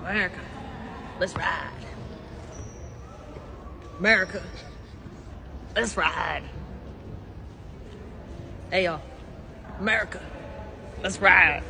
America, let's ride. America, let's ride. Hey y'all, America, let's ride.